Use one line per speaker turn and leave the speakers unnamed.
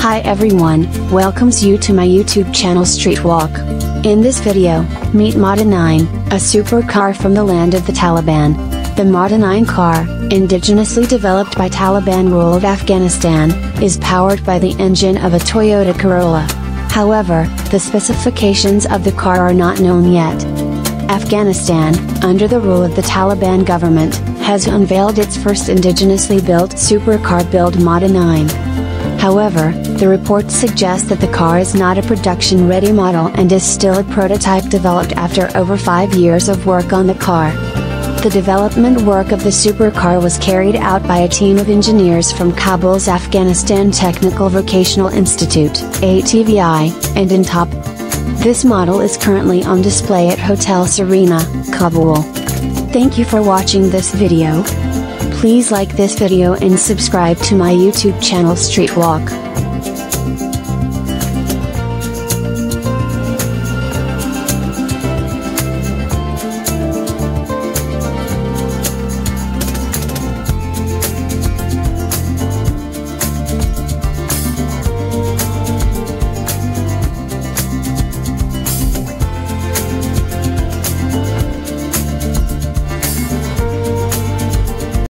Hi everyone, welcomes you to my YouTube channel Streetwalk. In this video, meet Mada 9, a supercar from the land of the Taliban. The Mada 9 car, indigenously developed by Taliban rule of Afghanistan, is powered by the engine of a Toyota Corolla. However, the specifications of the car are not known yet. Afghanistan, under the rule of the Taliban government, has unveiled its first indigenously built supercar build Mada 9. However, the reports suggest that the car is not a production ready model and is still a prototype developed after over five years of work on the car. The development work of the supercar was carried out by a team of engineers from Kabul's Afghanistan Technical Vocational Institute, ATVI, and ENTOP. This model is currently on display at Hotel Serena, Kabul. Thank you for watching this video. Please like this video and subscribe to my YouTube channel Streetwalk.